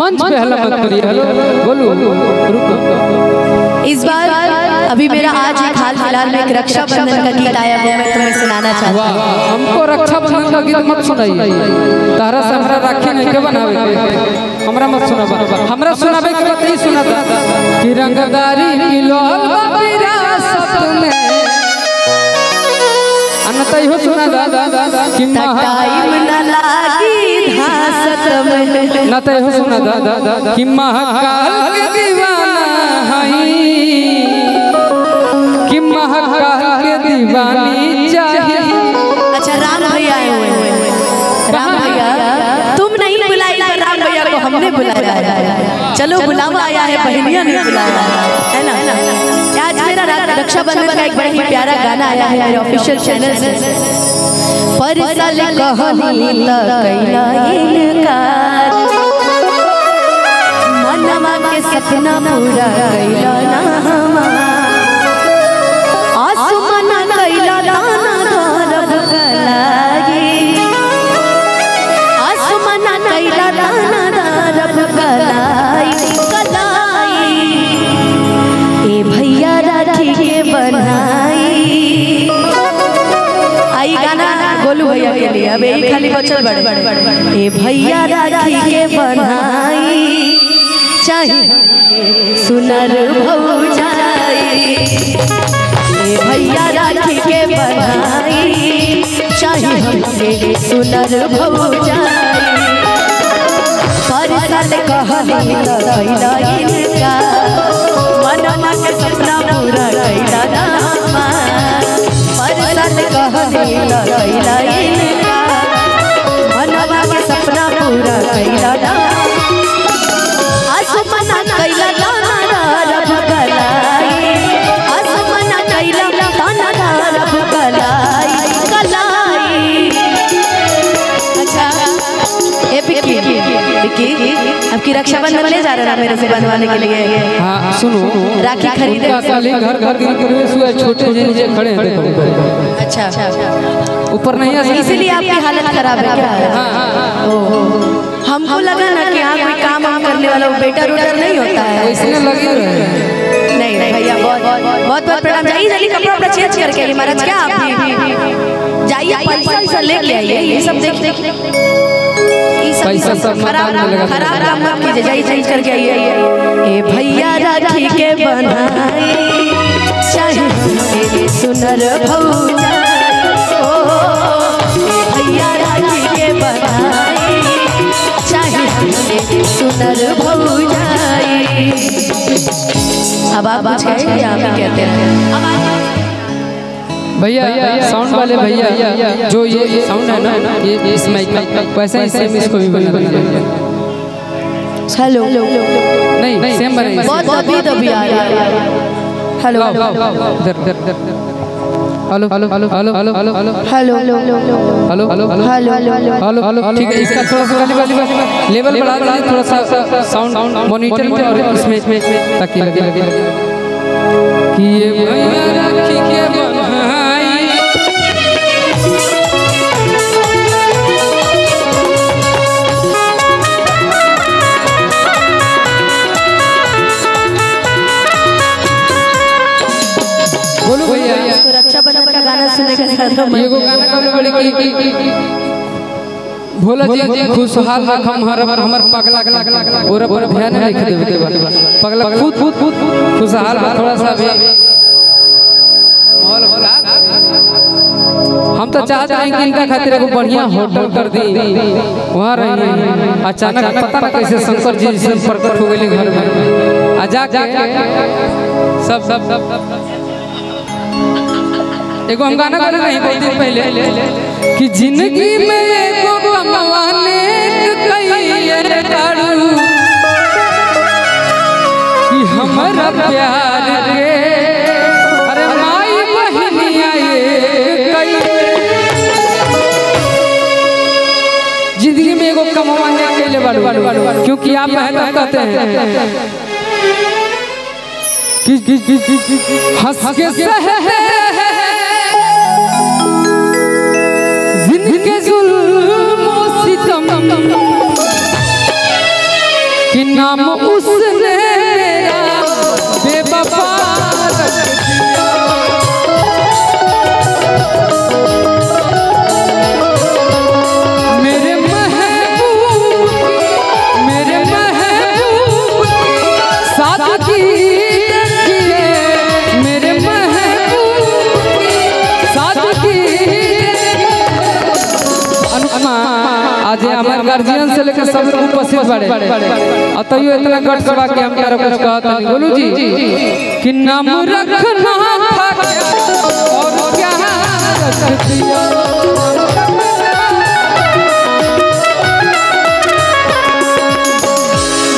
मंच पे हल्ला मत करिए। हेलो बोलो। रुको। इस बार अभी मेरा आज एक हाल फ़िलहाल में एक रक्षाबंधन का गीत आया वो मैं तुम्हें सुनाना चाहता वाह हूँ हमको रक्षाबंधन का गीत मत सुनाइए। तारा से हमरा राखी नहीं के बनावे? हमरा मत सुनाबा। हमरा सुनावे के बात नहीं सुनाता। कि रंगदारी मिलल बा विरासत में। अनता इहो सुना दा दा दा दा कि टाइम न लागी। ना तो इहो सुना दा दा दा कि महाकाल के दीवाना हई कि महाकाल के दीवानी चाहिए। अच्छा राम भैया आए हुए हैं। राम भैया तुम नहीं बुलाई पर राम भैया को हमने बुलाया है। चलो बुलावा आया है बहनिया ने बुलाया है ना? रक्षाबंधन का एक बड़ा ही प्यारा गाना आया है मेरे ऑफिशियल चैनल से पर साल कहनी त कैला इनकार। मनवा के सपना पूरा कैला ना हमार। अब यही खाली बचल बड़े। ए भैया राखी के बनाई। चाहिए सुनर भौजाई ए भैया राखी के बनाई। हमके सुनर भौजाई पर साल कहली त कैला इनका मनवा के सपना पूरा रामा कहली त 欢迎张 रक्षाबंधन ले जा रहा है मेरे से बंधवाने के लिए? हाँ सुनो। राखी खरीदे। घर घर छोटे जे नीचे खड़े हैं अच्छा। ऊपर नहीं आ इसीलिए आपकी हालत खराब है क्या? ओहो हमको लगा ना कि यहाँ कोई काम वाम करने वाला वो बेटर उटर नहीं होता है। इसने लगे रहे नहीं नहीं भैया बहुत बहुत बहुत प्रणाम। जाइए जल्दी कपड़ा उपड़ा चेंज करके आइए महाराज क्या आप जाइए पैसा लेके आइए ये सब देख देख पैसा ये सब खराब खराब काम मत कीजिए जाइए चेंज करके आइए। ए भैया राखी के बनाई चाहिए हमके सुनर ओ ए भैया राखी के बनाई सुनर भौजाई अब आप कुछ कहेंगे? आप ही कहते हैं। भैया साउंड वाले भैया जो ये साउंड है ना ये इस माइक का वैसा ही सेम इसको भी बना दीजिए हेलो नहीं सेम बनाइए बहुत दबी दबी आ रही है हेलो इधर इधर इधर hello hello hello hello hello hello hello hello hello hello hello hello hello hello ठीक है इसका थोड़ा सा लेवल बढ़ा दीजिए थोड़ा सा साउंड मॉनिटर में और इसमें इसमें ताकि लगे लगे कि ये भैया राखी के एगो गाना गाने वाली की भोला जी खुशहाल रख हम हर हमर पगला और पर ध्यान नहीं देवे के बा पगला खुद खुद खुद खुशहाल थोड़ा सा भी। माहौल बना हम तो चाहते हैं कि इनका खातिर एगो बढ़िया होटल कर दी। वहाँ रहिए अचानक पता ना कैसे शंकर जी से प्रकट हो गए घर में। आ जाके सब सब सब एगो हम गाना गाना नहीं बहुत दिन पहले कि ज़िंदगी में कइले काड़ू कि हमरा प्यार के अरे माई बहनिया ये ज़िंदगी में एगो कमवाने कइले बाड़ू क्योंकि आप कहते हैं कि कि कि कि हंस के सहते नाम उस लेकर सब लोग उपस्थित बड़े। और तैयो इतना गट करवा के हम यार कुछ कहत नहीं बोलू जी, कि नाम रखना था और क्या है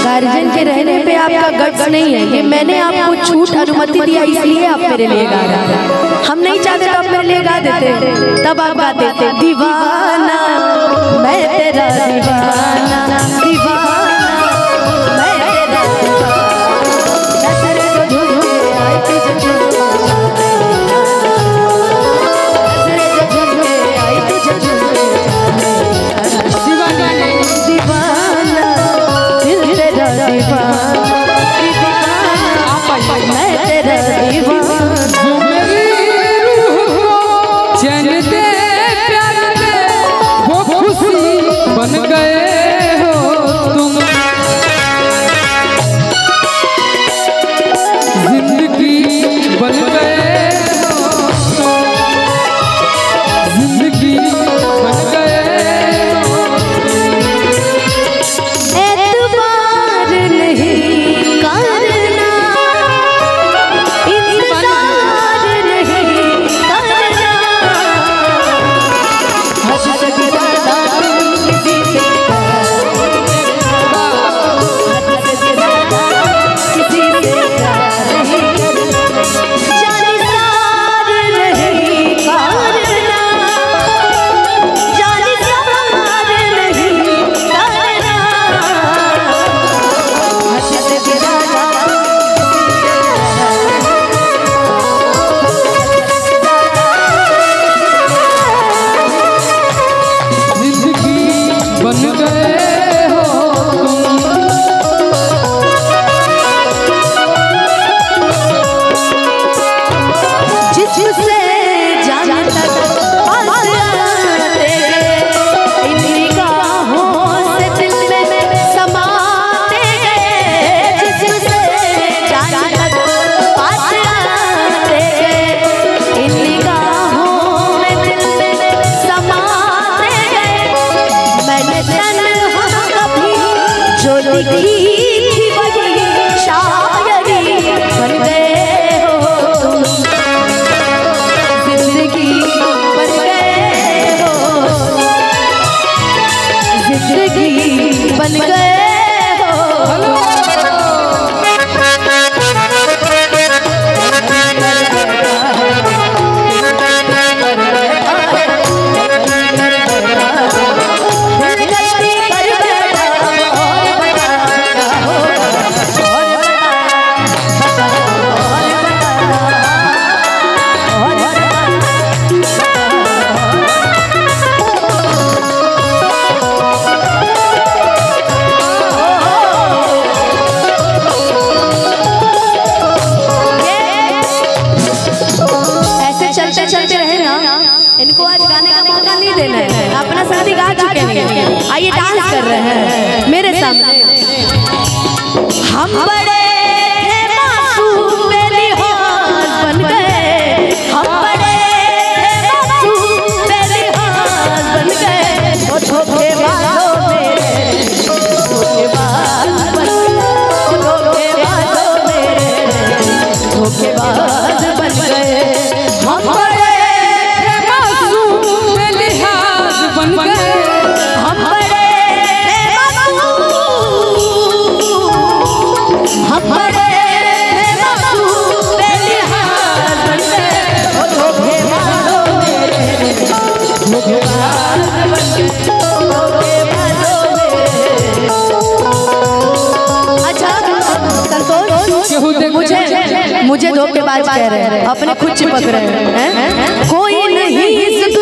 गार्जियन के रहने पे आपका गट्स नहीं है, ये मैंने आपको छूट अनुमति दिया, इसलिए आप मेरे लिए गा रहे हैं। हम नहीं चाहते तो आप मेरे लिए गा देते। तब आप गा देते। दीवाना, मैं तेरा दीवाना। oye, oye. चलते चलते रहे ना, इनको आज गाने का मौका नहीं देना है। अपना साथी गा चुके हैं। आइए डांस कर रहे हैं। मेरे सामने। मुझे धोखेबाज कह रहे हैं अपने खुद चिपक रहे हैं कोई नहीं इस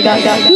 ये बजाएगा ये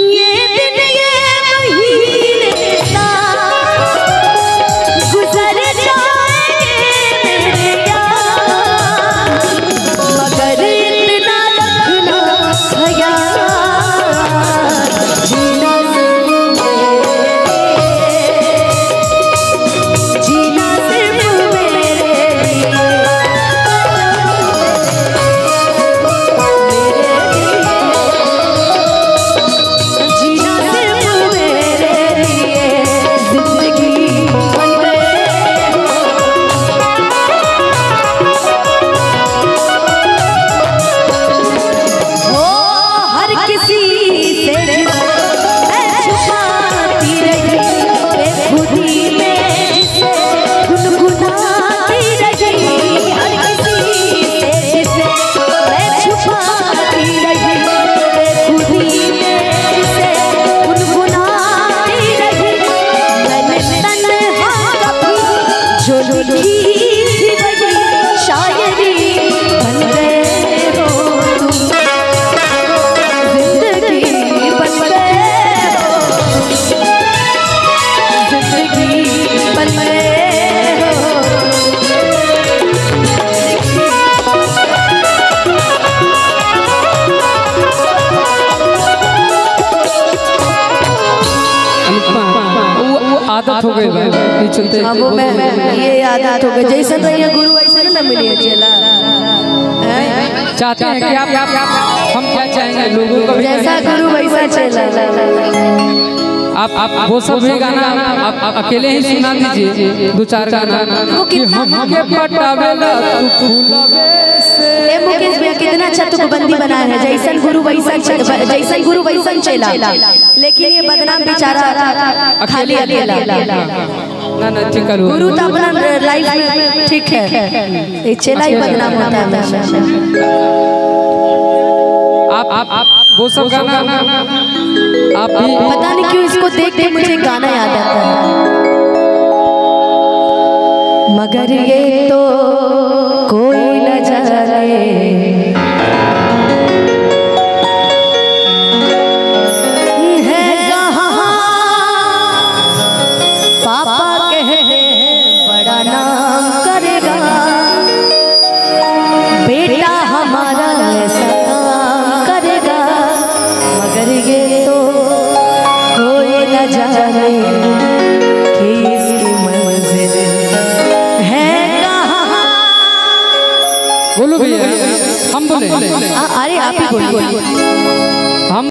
चलते हाँ वो मैं ये आदत हो गई जैसे तो ये गुरु वैसे ना मिले चला चाहते हैं कि आप हम क्या चाहेंगे? लोगों को भी जैसा गुरु वैसा चला। आप आप वो सब भी गाना आप आप अकेले ही सुना दीजिए। दो चार गाना। हमके पटावेला तू फूलवे से। ए मुकेश भैया कितना अच्छा तुकबंदी बनाया है। जैसन गुरु वैसन जैसन गुरु वैसन चला। लेकिन ये बदनाम बेचारा खाली अकेला। ना ना ठीक करो गुरु तो अपना लाइफ में ठीक है। ये चेला ही बदनाम होता है हमेशा। आप आप आप वो सब गाना आप पता नहीं क्यों इसको देख के मुझे गाना याद आता है। मगर ये तो